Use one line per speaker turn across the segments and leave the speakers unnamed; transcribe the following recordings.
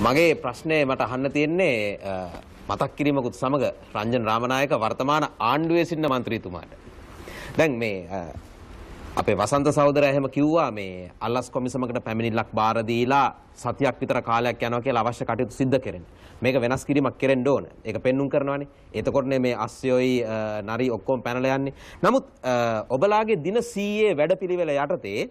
මගේ ප්‍රශ්නය මට අහන්න තියෙන්නේ අ, මතක් කිරීමකුත් සමග රංජන් රාමනායක වර්තමාන ආණ්ඩුවේ සිටින මන්ත්‍රීතුමාට. දැන් මේ අ, අපේ වසන්ත සහෝදරයා එහෙම කිව්වා මේ අල්ලස් කොමිසමකට පැමිණිල්ලක් බාර දීලා සතියක් විතර කාලයක් යනවා කියලා අවශ්‍ය කටයුතු සිද්ධ කරන්න. මේක වෙනස් කිරීමක් කෙරෙන්න ඕන. ඒක පෙන්눔 කරනවානේ. එතකොටනේ මේ අස්යෝයි අ, නරි ඔක්කොම පැනලා යන්නේ. නමුත් අ, ඔබලාගේ දින 100 වැඩපිළිවෙල යටතේ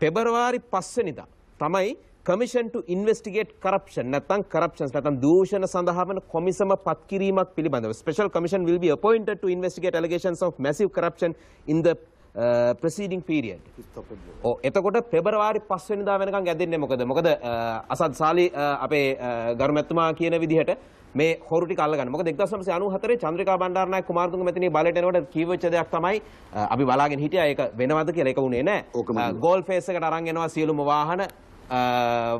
පෙබරවාරි 5 වෙනිදා තමයි Commission to investigate corruption නැත්නම් corruptions නැත්නම් දූෂණ සඳහා වන කොමිසම පත් කිරීමක් පිළිබඳව special commission will be appointed to investigate allegations of massive corruption in the uh, preceding period. ඔව් එතකොට පෙබරවාරි 5 වෙනිදා වෙනකන් ඇදෙන්නේ මොකද? මොකද uh, අසද් සාලි uh, අපේ uh, ගරු මැතිතුමා කියන විදිහට මේ හොරු ටික අල්ලගන්න. මොකද 1994 චන්ද්‍රිකා බණ්ඩාරනායක කුමාරතුංග මැතිණිය බලයට එනකොට කීවච්ච දෙයක් තමයි uh, අපි බලාගෙන හිටියා ඒක වෙනවද කියලා ඒක
ඕකම
නැහැ. ගෝල් ෆේස් එකට අරන් එනවා සියලුම වාහන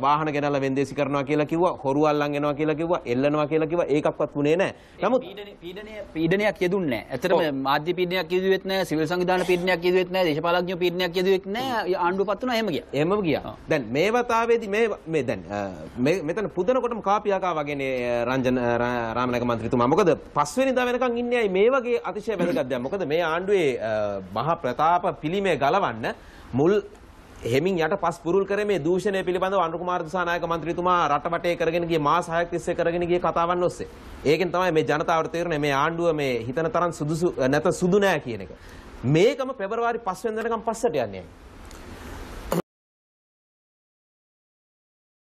වාහන ගෙනල්ලා වෙන්දේසි කරනවා කියලා කිව්වා හොරු අල්ලන් එනවා කියලා කිව්වා එල්ලනවා කියලා කිව්වා ඒකක්වත් වුණේ නැහැ නමුත්
පීඩනය පීඩනය පීඩනයක් යෙදුන්නේ නැහැ. ඇත්තටම මාධ්‍ය පීඩනයක් යෙදුවෙත් නැහැ, සිවිල් සංවිධාන පීඩනයක් යෙදුවෙත් නැහැ, දේශපාලඥයෝ පීඩනයක් යෙදුවෙත් නැහැ. ආණ්ඩුව පත් වුණා එහෙම ගියා.
එහෙමම ගියා. දැන් මේ වතාවේදී මේ මේ දැන් මෙතන පුදනකොටම කාපියාකා වගේනේ රංජන රාමනායක මන්ත්‍රීතුමා මොකද පස්වෙනිදා වෙනකන් ඉන්නේ අය මේ වගේ අතිශය වැදගත් දෙයක් මොකද මේ ආණ්ඩුවේ මහා ප්‍රතාප පිළිමය ගලවන්න මුල් හෙමින් යට පස් පුරුල් කරේ මේ දූෂණය පිළිබඳව අනුර කුමාර දිසානායක මන්ත්‍රීතුමා රටවටේ කරගෙන ගිය මාස 6ක් තිස්සේ කරගෙන ගිය කතාවන් ඔස්සේ. ඒකෙන් තමයි මේ ජනතාවට තේරෙන්නේ මේ ආණ්ඩුව මේ හිතන තරම් සුදුසු නැත සුදු නෑ කියන එක. මේකම පෙබරවාරි 5 වෙනිදාකම් පස්සට යන්නේ.